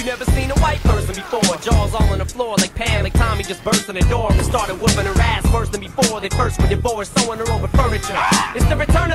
You never seen a white person before? Jaws all on the floor like Pam, like Tommy just burst in the door and started whooping her ass worse than before. They first were divorced, sewing her over furniture. It's the return of